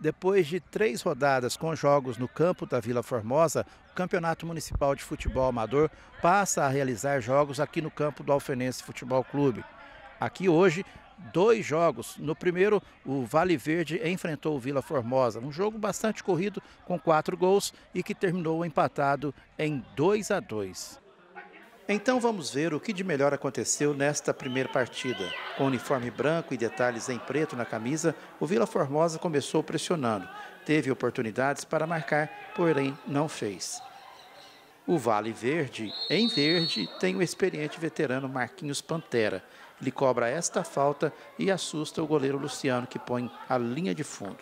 Depois de três rodadas com jogos no campo da Vila Formosa, o Campeonato Municipal de Futebol Amador passa a realizar jogos aqui no campo do Alfenense Futebol Clube. Aqui hoje, dois jogos. No primeiro, o Vale Verde enfrentou o Vila Formosa. Um jogo bastante corrido, com quatro gols e que terminou empatado em 2 a 2. Então vamos ver o que de melhor aconteceu nesta primeira partida. Com uniforme branco e detalhes em preto na camisa, o Vila Formosa começou pressionando. Teve oportunidades para marcar, porém não fez. O Vale Verde, em verde, tem o experiente veterano Marquinhos Pantera. Ele cobra esta falta e assusta o goleiro Luciano, que põe a linha de fundo.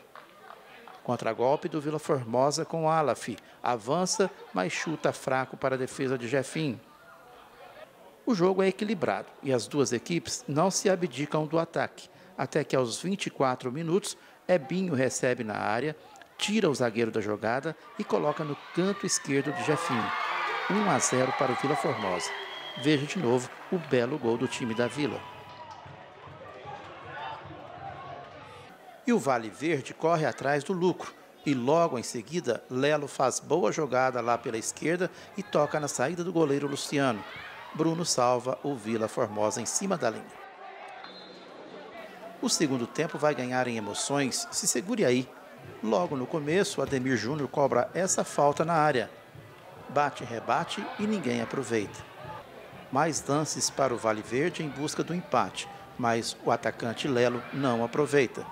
Contra-golpe do Vila Formosa com Alaf. Avança, mas chuta fraco para a defesa de Jefim. O jogo é equilibrado e as duas equipes não se abdicam do ataque, até que aos 24 minutos, Ebinho recebe na área, tira o zagueiro da jogada e coloca no canto esquerdo de Jefinho. 1 a 0 para o Vila Formosa. Veja de novo o belo gol do time da Vila. E o Vale Verde corre atrás do lucro. E logo em seguida, Lelo faz boa jogada lá pela esquerda e toca na saída do goleiro Luciano. Bruno salva o Vila Formosa em cima da linha. O segundo tempo vai ganhar em emoções, se segure aí. Logo no começo, Ademir Júnior cobra essa falta na área. Bate, rebate e ninguém aproveita. Mais lances para o Vale Verde em busca do empate, mas o atacante Lelo não aproveita.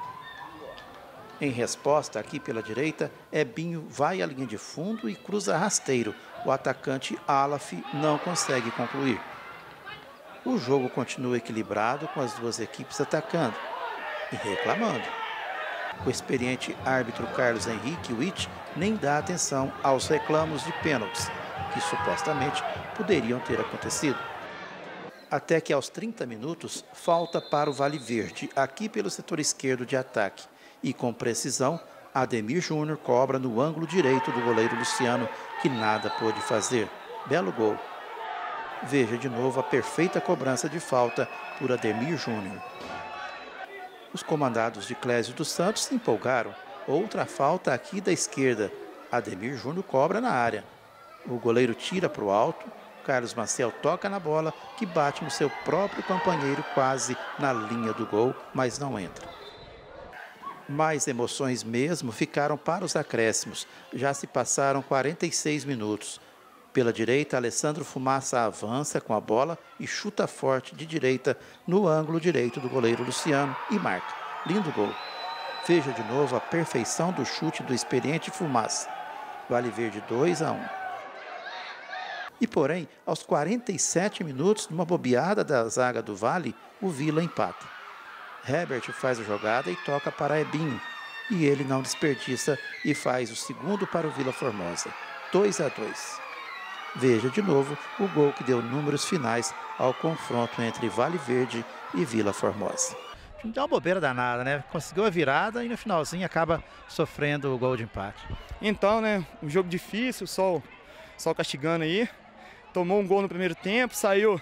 Em resposta, aqui pela direita, Ebinho vai à linha de fundo e cruza rasteiro. O atacante Alaf não consegue concluir. O jogo continua equilibrado com as duas equipes atacando e reclamando. O experiente árbitro Carlos Henrique Witt nem dá atenção aos reclamos de pênaltis, que supostamente poderiam ter acontecido. Até que aos 30 minutos, falta para o Vale Verde, aqui pelo setor esquerdo de ataque e com precisão, Ademir Júnior cobra no ângulo direito do goleiro Luciano, que nada pôde fazer. Belo gol. Veja de novo a perfeita cobrança de falta por Ademir Júnior. Os comandados de Clésio dos Santos se empolgaram. Outra falta aqui da esquerda. Ademir Júnior cobra na área. O goleiro tira para o alto. Carlos Marcel toca na bola, que bate no seu próprio companheiro quase na linha do gol, mas não entra. Mais emoções mesmo ficaram para os acréscimos. Já se passaram 46 minutos. Pela direita, Alessandro Fumaça avança com a bola e chuta forte de direita no ângulo direito do goleiro Luciano e marca. Lindo gol. Veja de novo a perfeição do chute do experiente Fumaça. Vale Verde 2 a 1. E porém, aos 47 minutos, numa bobeada da zaga do Vale, o Vila empata. Herbert faz a jogada e toca para Ebinho. E ele não desperdiça e faz o segundo para o Vila Formosa. 2 a 2. Veja de novo o gol que deu números finais ao confronto entre Vale Verde e Vila Formosa. Não deu uma bobeira danada, né? Conseguiu a virada e no finalzinho acaba sofrendo o gol de empate. Então, né? Um jogo difícil, sol, sol castigando aí. Tomou um gol no primeiro tempo, saiu,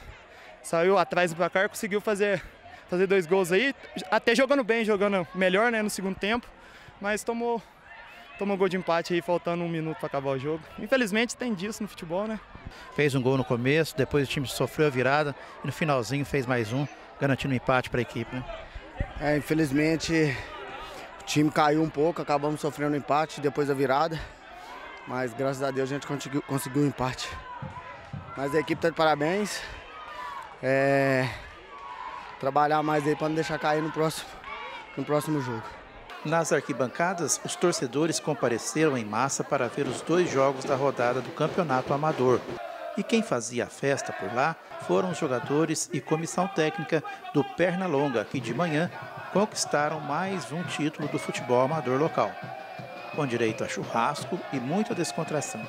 saiu atrás do placar, conseguiu fazer fazer dois gols aí, até jogando bem, jogando melhor né, no segundo tempo, mas tomou, tomou gol de empate aí, faltando um minuto para acabar o jogo. Infelizmente tem disso no futebol, né? Fez um gol no começo, depois o time sofreu a virada e no finalzinho fez mais um, garantindo um empate para a equipe. Né? É, infelizmente o time caiu um pouco, acabamos sofrendo um empate depois da virada, mas graças a Deus a gente conseguiu, conseguiu um empate. Mas a equipe está de parabéns. É, trabalhar mais aí para não deixar cair no próximo, no próximo jogo. Nas arquibancadas, os torcedores compareceram em massa para ver os dois jogos da rodada do Campeonato Amador. E quem fazia a festa por lá foram os jogadores e comissão técnica do Pernalonga, que de manhã conquistaram mais um título do futebol amador local, com direito a churrasco e muita descontração.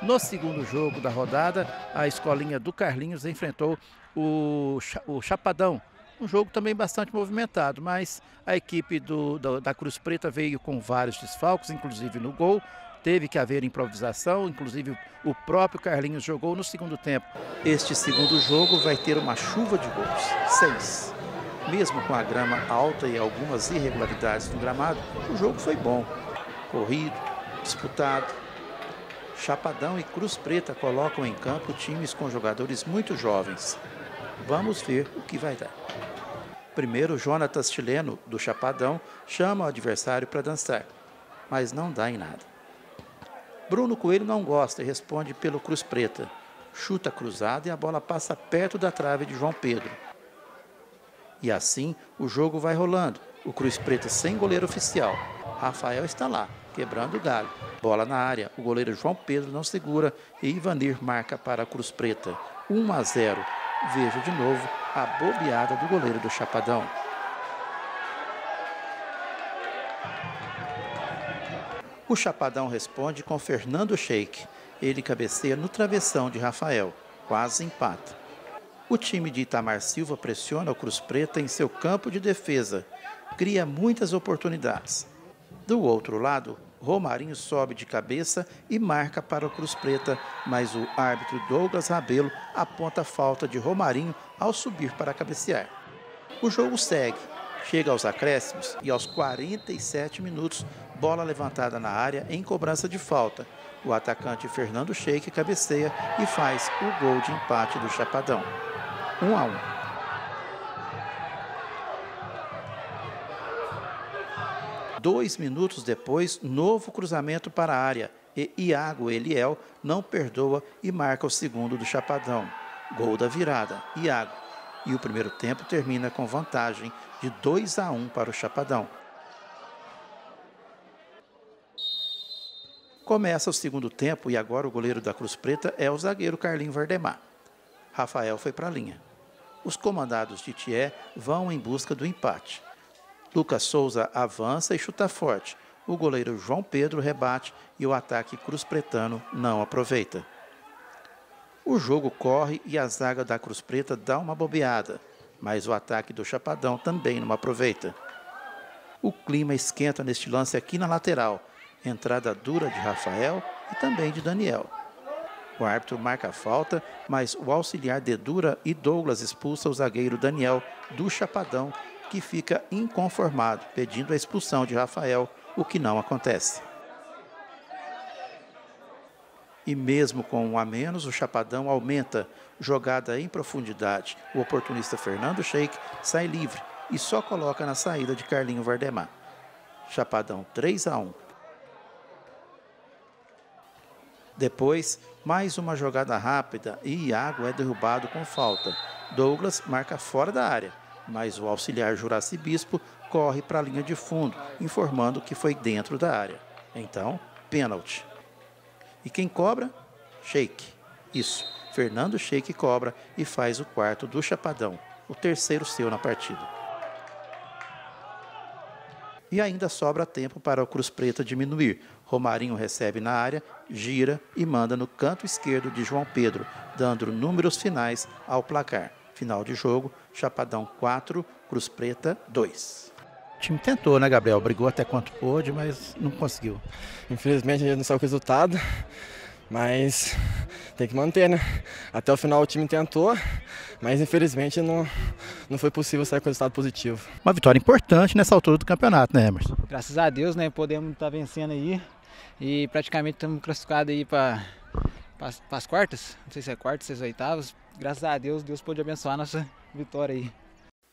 No segundo jogo da rodada, a escolinha do Carlinhos enfrentou o, o Chapadão. Um jogo também bastante movimentado, mas a equipe do, do, da Cruz Preta veio com vários desfalques, inclusive no gol. Teve que haver improvisação, inclusive o próprio Carlinhos jogou no segundo tempo. Este segundo jogo vai ter uma chuva de gols, seis. Mesmo com a grama alta e algumas irregularidades no gramado, o jogo foi bom. Corrido, disputado. Chapadão e Cruz Preta colocam em campo times com jogadores muito jovens. Vamos ver o que vai dar. Primeiro, Jonatas Chileno, do Chapadão, chama o adversário para dançar, mas não dá em nada. Bruno Coelho não gosta e responde pelo Cruz Preta. Chuta cruzado e a bola passa perto da trave de João Pedro. E assim o jogo vai rolando. O Cruz Preta sem goleiro oficial. Rafael está lá, quebrando o galho. Bola na área. O goleiro João Pedro não segura e Ivanir marca para a Cruz Preta. 1 a 0. Veja de novo a bobeada do goleiro do Chapadão. O Chapadão responde com Fernando Sheik. Ele cabeceia no travessão de Rafael. Quase empata. O time de Itamar Silva pressiona o Cruz Preta em seu campo de defesa. Cria muitas oportunidades. Do outro lado, Romarinho sobe de cabeça e marca para o Cruz Preta, mas o árbitro Douglas Rabelo aponta a falta de Romarinho ao subir para cabecear. O jogo segue, chega aos acréscimos e aos 47 minutos, bola levantada na área em cobrança de falta. O atacante Fernando Sheik cabeceia e faz o gol de empate do Chapadão. 1 a 1. Dois minutos depois, novo cruzamento para a área e Iago Eliel não perdoa e marca o segundo do Chapadão. Gol da virada, Iago. E o primeiro tempo termina com vantagem de 2 a 1 para o Chapadão. Começa o segundo tempo e agora o goleiro da Cruz Preta é o zagueiro Carlinho Vardemar. Rafael foi para a linha. Os comandados de Thier vão em busca do empate. Lucas Souza avança e chuta forte. O goleiro João Pedro rebate e o ataque Cruz Pretano não aproveita. O jogo corre e a zaga da Cruz Preta dá uma bobeada, mas o ataque do Chapadão também não aproveita. O clima esquenta neste lance aqui na lateral, entrada dura de Rafael e também de Daniel. O árbitro marca a falta, mas o auxiliar Dedura e Douglas expulsa o zagueiro Daniel do Chapadão que fica inconformado, pedindo a expulsão de Rafael, o que não acontece. E mesmo com um a menos, o Chapadão aumenta, jogada em profundidade. O oportunista Fernando Sheik sai livre e só coloca na saída de Carlinho Vardemar. Chapadão 3 a 1. Depois, mais uma jogada rápida e Iago é derrubado com falta. Douglas marca fora da área mas o auxiliar Juraci Bispo corre para a linha de fundo, informando que foi dentro da área. Então, pênalti. E quem cobra? Sheik. Isso, Fernando Sheik cobra e faz o quarto do Chapadão, o terceiro seu na partida. E ainda sobra tempo para o Cruz Preta diminuir. Romarinho recebe na área, gira e manda no canto esquerdo de João Pedro, dando números finais ao placar. Final de jogo, Chapadão 4, Cruz Preta 2. O time tentou, né, Gabriel? Brigou até quanto pôde, mas não conseguiu. Infelizmente a gente não saiu com o resultado, mas tem que manter, né? Até o final o time tentou, mas infelizmente não, não foi possível sair com o resultado positivo. Uma vitória importante nessa altura do campeonato, né, Emerson? Graças a Deus, né? Podemos estar tá vencendo aí e praticamente estamos classificados aí para as quartas, não sei se é quartas, se é oitavas. Graças a Deus, Deus pode abençoar nossa vitória aí.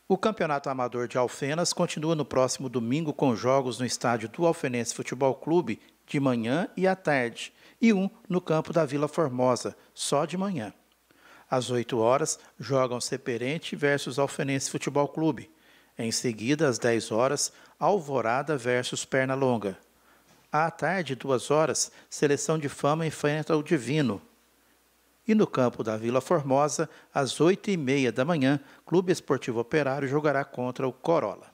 O Campeonato Amador de Alfenas continua no próximo domingo com jogos no estádio do Alfenense Futebol Clube de manhã e à tarde, e um no campo da Vila Formosa, só de manhã. Às 8 horas, jogam Seperente versus Alfenense Futebol Clube. Em seguida, às 10 horas, Alvorada versus Pernalonga. À tarde, 2 horas, Seleção de Fama enfrenta o Divino. E no campo da Vila Formosa, às oito e meia da manhã, Clube Esportivo Operário jogará contra o Corolla.